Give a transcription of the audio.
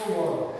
Come on.